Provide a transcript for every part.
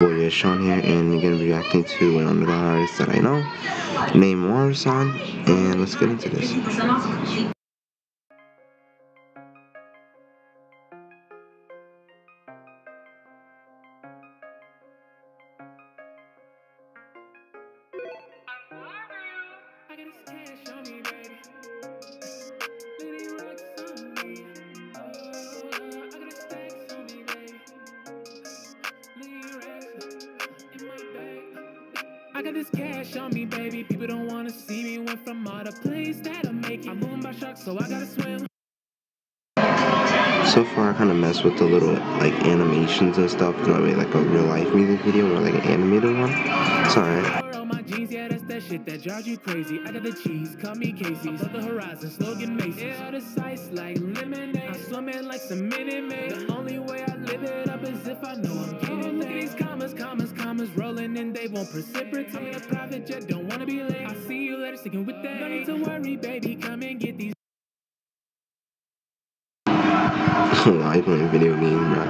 boy Shaun here, and you're gonna be reacting to an underground artist that I know, named Amaru Son, and let's get into this. I got this cash on me, baby. People don't wanna see me. Went from all the plays that I'm making. I'm moving by sharks, so I gotta swim. So far, I kind of mess with the little like animations and stuff. Cause I made like a real life music video or like an animated one. It's alright. On my jeans, yeah, that's that shit that drives you crazy. I got the cheese, call me. Above the horizon, slogan Macy's. Yeah, the sights like lemonade. Swimming like some minute maid. The only way I live it and they won't precipitate. I'm in a private jet, don't wanna be late. I see you later, sticking with that. No need to worry, baby, come and get these. I play video game, bro.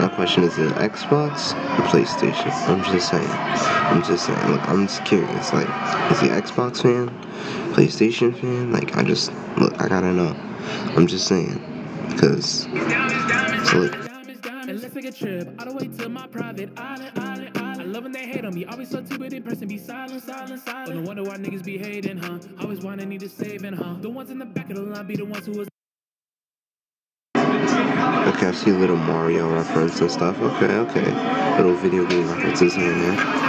My question is it Xbox or PlayStation? I'm just saying. I'm just saying. Look, I'm just curious. Like, is he Xbox fan? PlayStation fan? Like, I just look. I gotta know. I'm just saying. Cause so look. Diamonds, let's take a trip all the way to my private island, island, island. I love when they hate on me. Always so stupid in person, be silent, silent, silent. Oh, no wonder why niggas be hating, huh? Always wanna need a saving, huh? The ones in the back of the line be the ones who was. Okay, I see little Mario reference and stuff. Okay, okay. Little video game references here and. It's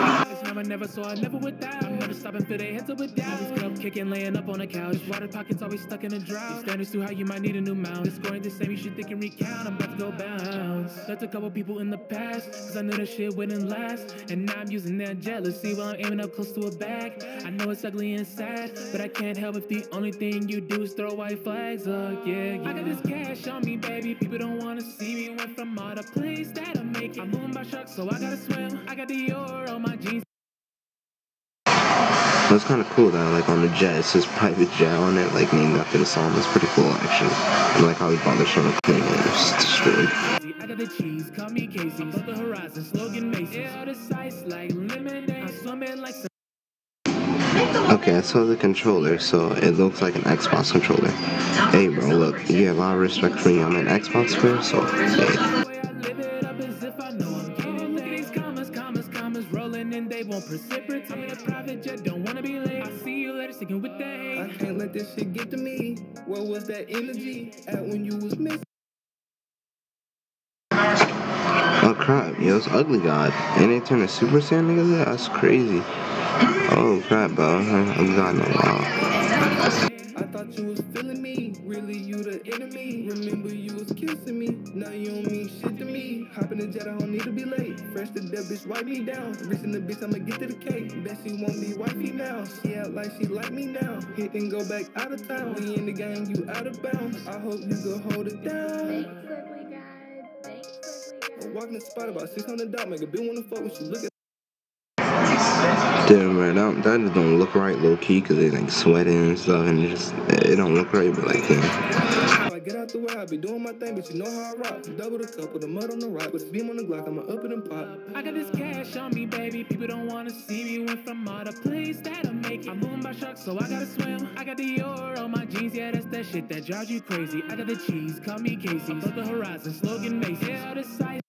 never, saw I never die. I'm never stopping for they heads up with doubt. Always club kicking, laying up on the couch. Water pockets always stuck in a drought. These Standards too high, you might need a new mount. Score ain't the same, you should think and recount. I'm about to go bounce. Left a couple people in the past, cause I knew that shit wouldn't last. And now I'm using their jealousy while I'm aiming up close to a bag. I know it's ugly and sad, but I can't help if the only thing you do is throw white flags up. Yeah, yeah. I got this cash on me, baby. People don't wanna see me. Went from all the plays that I'm making. I'm moving by sharks, so I gotta swim. I got the ore on my jeans. That's kind of cool that like on the jet it says private jet on it, like named after the song. That's pretty cool actually. I like how he bothered showing a plane and it's destroyed. I got the cheese, call me Casey. Above the horizon, slogan Macy's. Yeah, the sights like lemonade. I'm swimming like some. Okay, I saw the controller, so it looks like an Xbox controller. Hey bro, look, you have a lot of respect for me. I'm an Xbox player, so hey. And they won't precipitate. I'm in a private jet, don't wanna be late. I see you later, sticking with that. I can't let this shit get to me. Where was that energy at when you was missing? Oh crap, yo, it's Ugly God. And they turned a Super Saiyan nigga? That's crazy. Oh crap, bro. Ugly God, no, wow. I thought you was feeling me. Really, you the enemy. Remember, you was kissing me. Now you don't mean shit to me. Hop in the jet, I don't need to be late. Fresh to death, bitch, wipe me down. Rich in the bitch, I'ma get to the cake. Bet she won't be wifey now. She act like she like me now. Hit and go back out of town. We in the game, you out of bounds. I hope you can hold it down. Thanks, ugly God. Thanks, ugly God. I'm walking the spot about 600 dollars. Make a bitch wanna fuck with you. Look at Damn, man, that, that just don't look right low key because they like sweating and stuff and it just, it don't look right, but like, yeah. If get out the way, I be doing my thing, but you know how I rock. Double the cup with the mud on the rock, with the beam on the Glock, I'ma up it and pop. I got this cash on me, baby. People don't wanna see me. Went from all the plays that I'm making. I'm moving by sharks, so I gotta swim. I got the ore on my jeans, yeah, that's that shit that drives you crazy. I got the cheese, call me Casey. Above the horizon, slogan Macy's. Yeah, the sights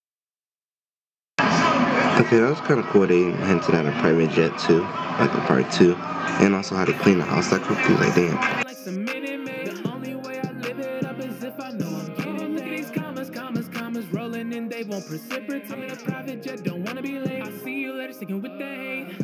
Okay, that was kind of cool. They hinted at a private jet too, like a part two, and also how to clean the house that quickly. Like, damn. Rolling won't precipitate. I'm in a private jet, don't wanna be late. I see you later, sticking with the hate.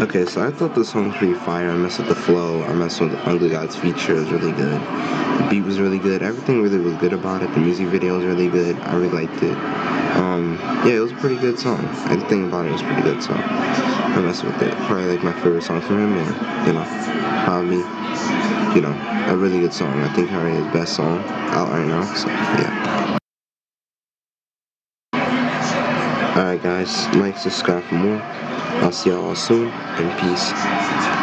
Okay, so I thought the song was pretty fire. I messed with the flow. I messed with Ugly God's feature. It was really good. The beat was really good. Everything really was good about it. The music video was really good. I really liked it. Um, yeah, it was a pretty good song. Everything about it was pretty good song. I messed with it. Probably like my favorite song from him, or you know, probably, you know, a really good song. I think probably his best song out right now. So yeah. Alright guys, like, subscribe for more. I'll see y'all soon, and peace.